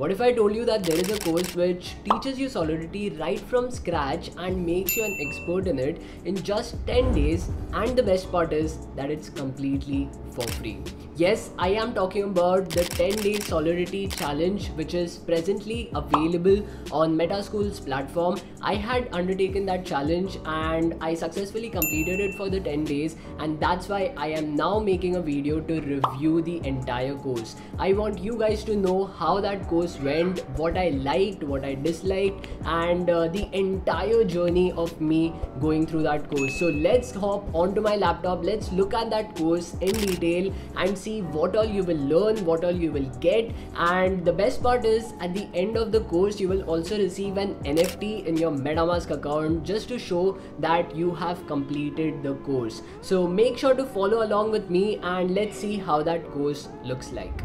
What if I told you that there is a course which teaches you Solidity right from scratch and makes you an expert in it in just 10 days and the best part is that it's completely for free. Yes, I am talking about the 10 day Solidity challenge which is presently available on Metaschool's platform. I had undertaken that challenge and I successfully completed it for the 10 days and that's why I am now making a video to review the entire course. I want you guys to know how that course went, what I liked, what I disliked, and uh, the entire journey of me going through that course. So let's hop onto my laptop, let's look at that course in detail and see what all you will learn, what all you will get. And the best part is at the end of the course, you will also receive an NFT in your MetaMask account just to show that you have completed the course. So make sure to follow along with me and let's see how that course looks like.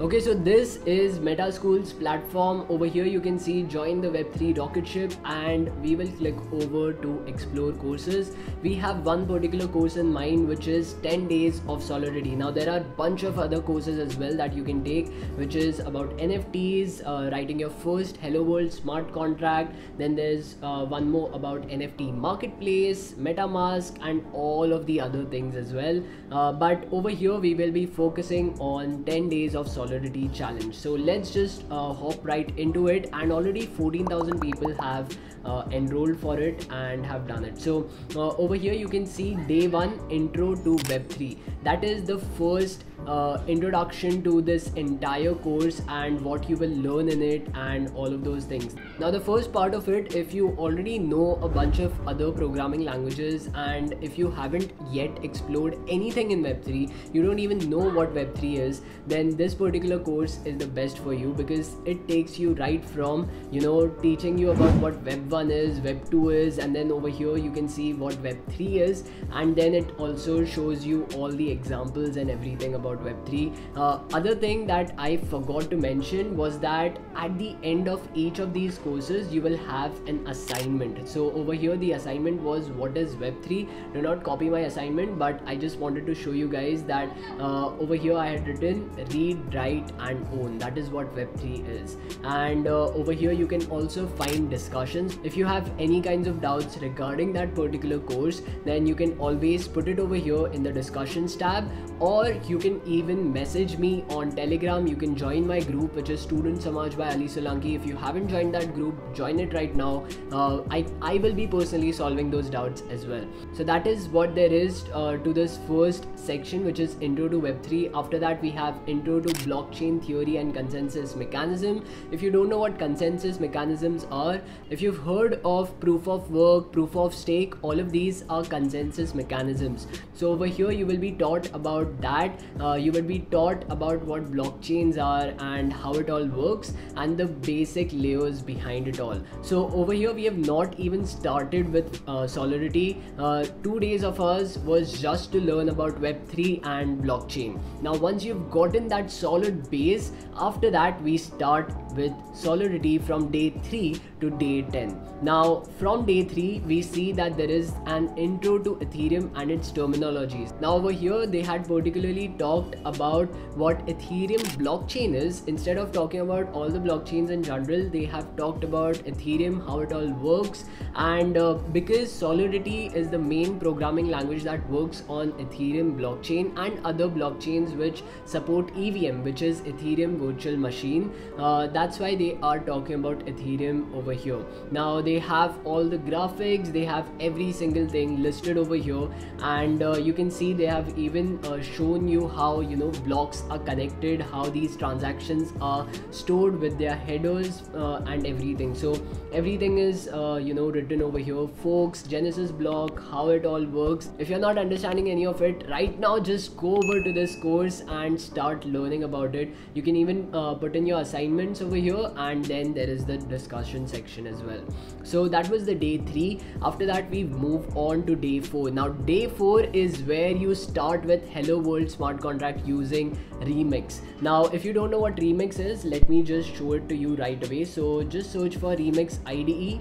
Okay, so this is Metaschool's platform. Over here, you can see join the Web3 rocket ship, and we will click over to explore courses. We have one particular course in mind, which is 10 days of Solidity. Now, there are a bunch of other courses as well that you can take, which is about NFTs, uh, writing your first Hello World smart contract. Then there's uh, one more about NFT marketplace, MetaMask, and all of the other things as well. Uh, but over here, we will be focusing on 10 days of Solidity solidity challenge. So let's just uh, hop right into it. And already 14,000 people have uh, enrolled for it and have done it. So uh, over here you can see day one intro to web3 that is the first uh, introduction to this entire course and what you will learn in it and all of those things. Now the first part of it if you already know a bunch of other programming languages and if you haven't yet explored anything in web3 you don't even know what web3 is then this particular course is the best for you because it takes you right from you know teaching you about what web 1 is web 2 is and then over here you can see what web 3 is and then it also shows you all the examples and everything about about web3 uh, other thing that i forgot to mention was that at the end of each of these courses you will have an assignment. So over here the assignment was what is web3 do not copy my assignment but i just wanted to show you guys that uh, over here i had written read write and own. That is what web3 is. And uh, over here you can also find discussions. If you have any kinds of doubts regarding that particular course then you can always put it over here in the discussions tab or you can even message me on telegram you can join my group which is student samaj by ali solanki. If you haven't joined that group join it right now. Uh, I, I will be personally solving those doubts as well. So that is what there is uh, to this first section which is intro to web3 after that we have intro to blockchain theory and consensus mechanism. If you don't know what consensus mechanisms are if you've heard of proof of work proof of stake all of these are consensus mechanisms. So over here you will be taught about that uh, uh, you will be taught about what blockchains are and how it all works and the basic layers behind it all. So over here we have not even started with uh, solidity uh, two days of us was just to learn about web3 and blockchain. Now once you've gotten that solid base after that we start with solidity from day 3 to day 10 now from day 3 we see that there is an intro to ethereum and its terminologies now over here they had particularly talked about what Ethereum blockchain is. Instead of talking about all the blockchains in general, they have talked about Ethereum, how it all works. And uh, because Solidity is the main programming language that works on Ethereum blockchain and other blockchains which support EVM, which is Ethereum Virtual Machine, uh, that's why they are talking about Ethereum over here. Now they have all the graphics, they have every single thing listed over here, and uh, you can see they have even uh, shown you how you know blocks are connected how these transactions are stored with their headers uh, and everything. So everything is uh, you know written over here. Forks genesis block how it all works. If you're not understanding any of it right now just go over to this course and start learning about it. You can even uh, put in your assignments over here and then there is the discussion section as well. So that was the day three. After that we move on to day four. Now day four is where you start with hello world smart contract contract using remix. Now if you don't know what remix is let me just show it to you right away. So just search for remix ide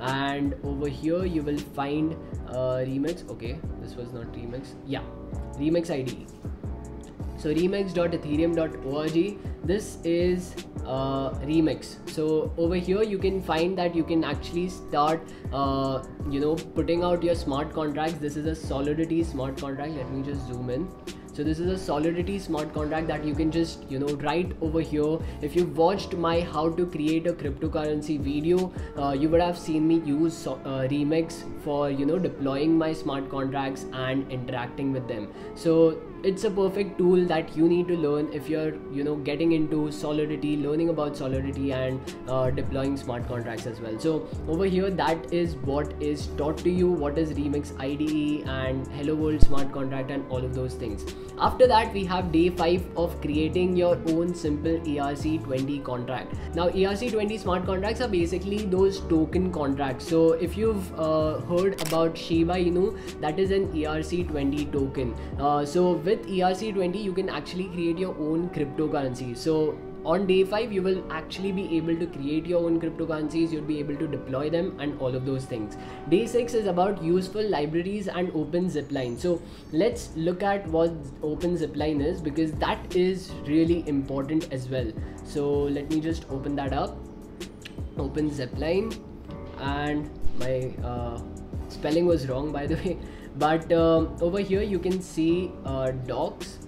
and over here you will find uh, remix. Okay this was not remix. Yeah remix ide so remix.ethereum.org this is uh, remix. So over here you can find that you can actually start uh, you know putting out your smart contracts. This is a solidity smart contract. Let me just zoom in. So this is a solidity smart contract that you can just you know write over here. If you watched my how to create a cryptocurrency video uh, you would have seen me use uh, remix for you know deploying my smart contracts and interacting with them. So it's a perfect tool that you need to learn if you're you know getting into solidity learning about solidity and uh, deploying smart contracts as well. So over here that is what is taught to you what is remix ide and hello world smart contract and all of those things. After that we have day 5 of creating your own simple erc20 contract. Now erc20 smart contracts are basically those token contracts. So if you've uh, heard about shiba inu that is an erc20 token. Uh, so with ERC20 you can actually create your own cryptocurrency. So on day 5 you will actually be able to create your own cryptocurrencies you'll be able to deploy them and all of those things. Day 6 is about useful libraries and OpenZeppelin so let's look at what OpenZeppelin is because that is really important as well. So let me just open that up. OpenZeppelin and my uh, spelling was wrong by the way but um, over here you can see uh, docs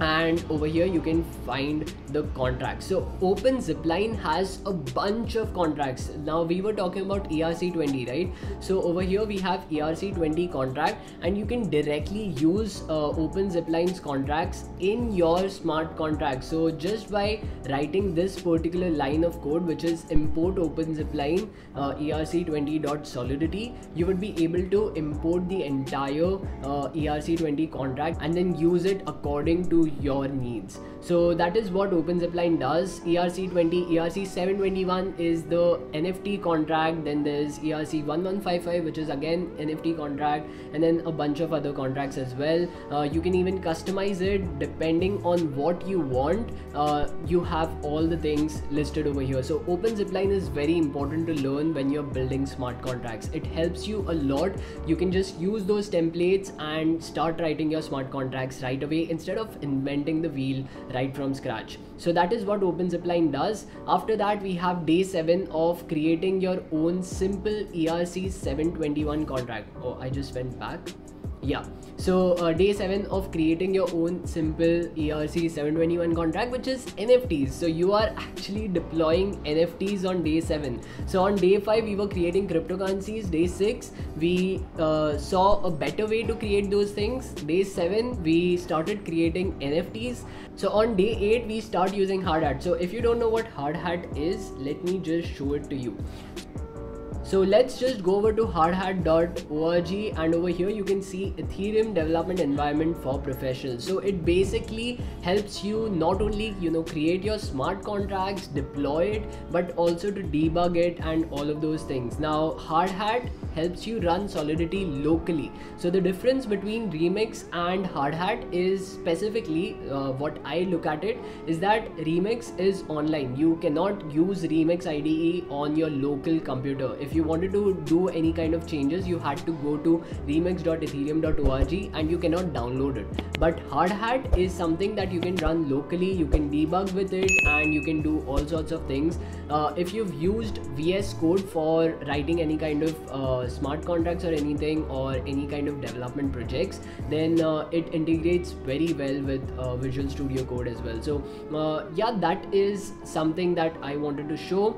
and over here you can find the contracts. So OpenZeppelin has a bunch of contracts. Now we were talking about erc20 right? So over here we have erc20 contract and you can directly use uh, OpenZeppelin's contracts in your smart contract. So just by writing this particular line of code which is import OpenZeppelin uh, erc20.solidity you would be able to import the entire uh, erc20 contract and then use it according to your needs. So that is what OpenZeppelin does. ERC20, ERC721 is the NFT contract. Then there's ERC1155, which is again NFT contract, and then a bunch of other contracts as well. Uh, you can even customize it depending on what you want. Uh, you have all the things listed over here. So Open OpenZeppelin is very important to learn when you're building smart contracts. It helps you a lot. You can just use those templates and start writing your smart contracts right away instead of inventing the wheel right from scratch so that is what OpenZeppelin does. After that we have day 7 of creating your own simple ERC 721 contract. Oh I just went back yeah. So uh, day 7 of creating your own simple erc 721 contract which is nfts so you are actually deploying nfts on day 7 so on day 5 we were creating cryptocurrencies. Day 6 we uh, saw a better way to create those things. Day 7 we started creating nfts so on day 8 we start using Hardhat. So if you don't know what Hardhat is let me just show it to you so let's just go over to hardhat.org and over here you can see Ethereum development environment for professionals. So it basically helps you not only you know create your smart contracts, deploy it, but also to debug it and all of those things. Now Hardhat helps you run Solidity locally. So the difference between Remix and Hardhat is specifically uh, what I look at it is that Remix is online. You cannot use Remix IDE on your local computer. If you wanted to do any kind of changes you had to go to remix.ethereum.org and you cannot download it but hardhat is something that you can run locally you can debug with it and you can do all sorts of things uh, if you've used vs code for writing any kind of uh, smart contracts or anything or any kind of development projects then uh, it integrates very well with uh, visual studio code as well. So uh, yeah that is something that i wanted to show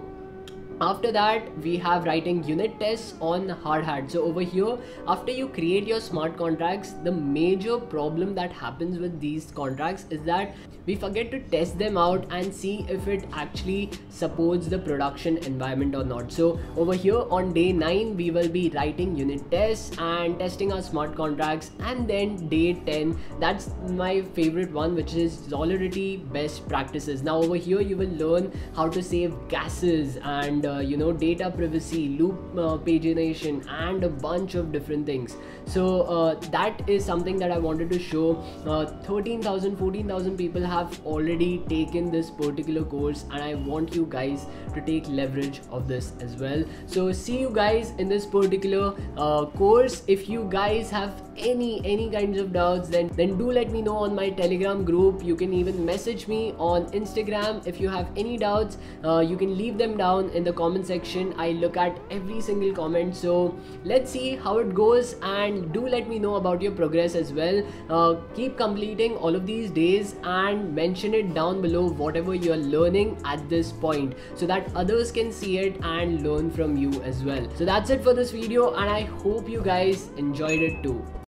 after that we have writing unit tests on hardhat so over here after you create your smart contracts the major problem that happens with these contracts is that we forget to test them out and see if it actually supports the production environment or not. So over here on day 9 we will be writing unit tests and testing our smart contracts. And then day 10 that's my favorite one which is solidity best practices. Now over here you will learn how to save gases and uh, you know data privacy loop uh, pagination and a bunch of different things. So uh, that is something that i wanted to show. Uh, 13000 14000 people have already taken this particular course and i want you guys to take leverage of this as well. So see you guys in this particular uh, course. If you guys have any any kinds of doubts then then do let me know on my telegram group. You can even message me on instagram. If you have any doubts uh, you can leave them down in the comment section. I look at every single comment. So let's see how it goes and do let me know about your progress as well. Uh, keep completing all of these days and mention it down below whatever you're learning at this point so that others can see it and learn from you as well. So that's it for this video and i hope you guys enjoyed it too